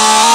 Bye.